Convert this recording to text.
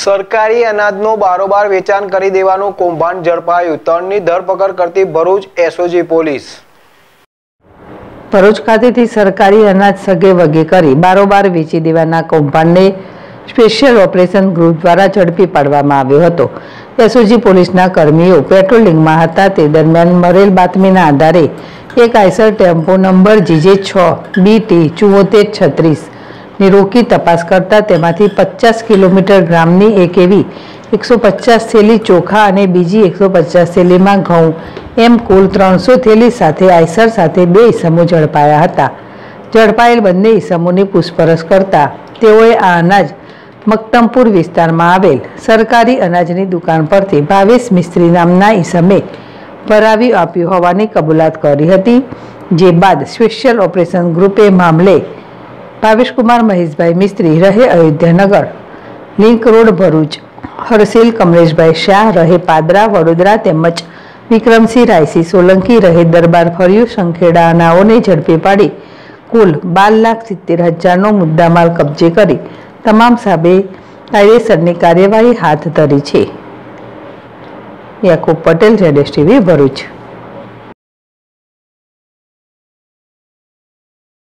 સરકારી અનાજનો બારોબાર વેચાણ કરી દેવાનું કૌભાંડ ઝડપાયું. ત્રણની ધરપકડ કરતી ભરૂચ એસઓજી પોલીસ. ભરૂચ ખાતેથી સરકારી અનાજ સગે વગે કરી બારોબાર વેચી દેવાના કૌભાંડને સ્પેશિયલ ઓપરેશન ગ્રુપ દ્વારા ઝડપી પાડવામાં આવ્યો હતો. એસઓજી પોલીસના કર્મીઓ પેટ્રોલિંગમાં હતા. તે દરમિયાન મળેલ બાતમીના આધારે એક આઈસર ટેમ્પો નંબર જીજે છ બીટી ચુમ્મોતેર છત્રીસ ની રોકી તપાસ કરતા તેમાંથી પચાસ કિલોમીટર ગ્રામની એક એવી એકસો પચાસ થેલી ચોખા અને બીજી એકસો પચાસ થેલીમાં ઘઉં, એમ કુલ ત્રણસો થેલી સાથે આઈસર સાથે બે ઈસમો ઝડપાયા હતા. ઝડપાયેલ બંને ઈસમોની પૂછપરછ કરતા તેઓએ આ અનાજ મક્તમપુર વિસ્તારમાં આવેલ સરકારી અનાજની દુકાન પરથી ભાવેશ મિસ્ત્રી નામના ઈસમે ભરાવી આપ્યું હોવાની કબૂલાત કરી હતી, જે બાદ સ્પેશિયલ ઓપરેશન ગ્રુપે મામલે ભાવેશકુમાર મહેશભાઈ મિસ્ત્રી રહે Ayodhyanagar. Link road Bharuch. હરસેલ Kamleshbhai Shah રહે પાદરા, વડોદરા તેમજ વિક્રમસિંહ રાયસી સોલંકી રહે દરબાર ફર્યું સંખેડા નાઓને ઝડપી પાડી. કુલ બાર લાખ સિત્તેર હજારનો મુદ્દામાલ કબજે કરી. તમામ સાબે કાયદેસરની કાર્યવાહી હાથ ધરી છે. યાકુબ પટેલ જેડેશ ટીવી ભરૂચ.